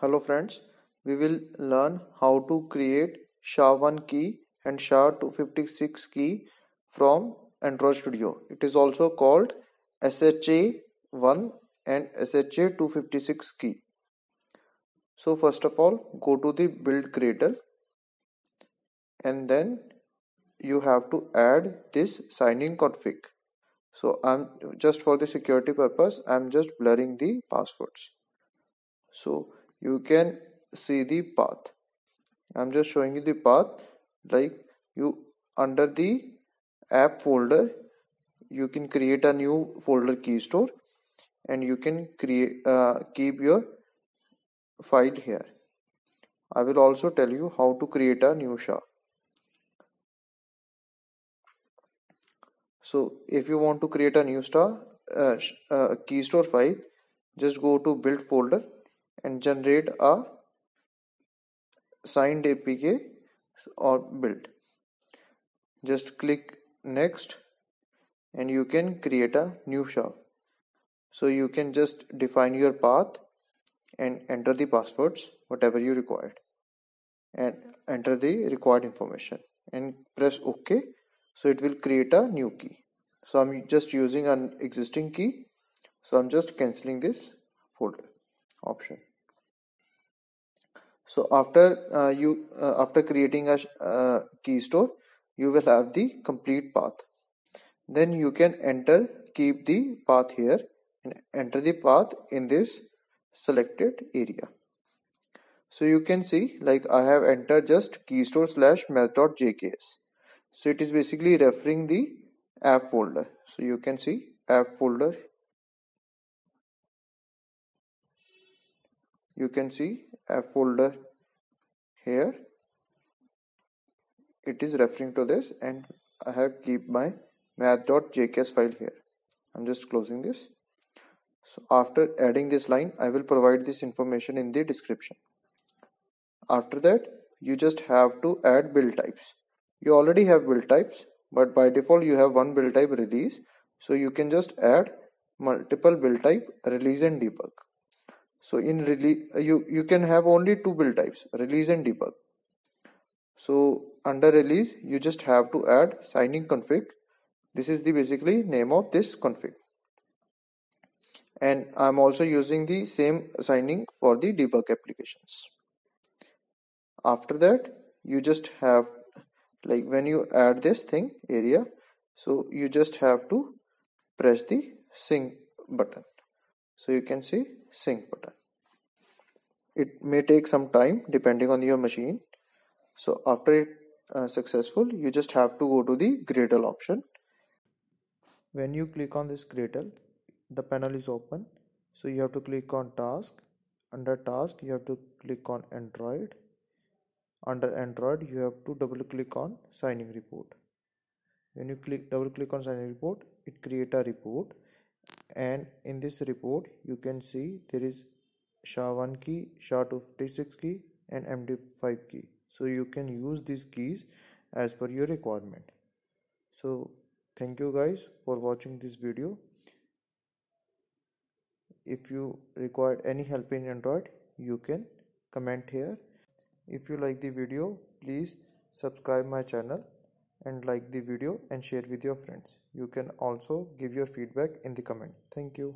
Hello friends, we will learn how to create SHA-1 key and SHA-256 key from Android Studio. It is also called SHA-1 and SHA-256 key. So first of all, go to the build Gradle and then you have to add this signing config. So I'm just for the security purpose, I'm just blurring the passwords. So you can see the path. I'm just showing you the path. Like you under the app folder you can create a new folder key store and you can create uh, keep your file here. I will also tell you how to create a new sha. So if you want to create a new star uh, uh, key store file just go to build folder and generate a signed APK or build. Just click next and you can create a new shop. So you can just define your path and enter the passwords whatever you required and enter the required information and press OK. So it will create a new key. So I'm just using an existing key. So I'm just cancelling this folder option so after uh, you uh, after creating a uh, key store you will have the complete path. Then you can enter keep the path here and enter the path in this selected area. So you can see like i have entered just keystore slash math.jks so it is basically referring the app folder. So you can see app folder you can see a folder here. It is referring to this and I have keep my math.jks file here. I'm just closing this. So after adding this line I will provide this information in the description. After that you just have to add build types. You already have build types but by default you have one build type release. So you can just add multiple build type release and debug so in release you you can have only two build types release and debug. So under release you just have to add signing config. This is the basically name of this config. And i'm also using the same signing for the debug applications. After that you just have like when you add this thing area so you just have to press the sync button so you can see sync button. It may take some time depending on your machine. So after it uh, successful you just have to go to the gradle option. When you click on this gradle the panel is open. So you have to click on task. Under task you have to click on android. Under android you have to double click on signing report. When you click double click on signing report it create a report and in this report you can see there is SHA-1 key, SHA-256 key and MD5 key. So you can use these keys as per your requirement. So thank you guys for watching this video. If you require any help in Android, you can comment here. If you like the video, please subscribe my channel and like the video and share with your friends. You can also give your feedback in the comment. Thank you.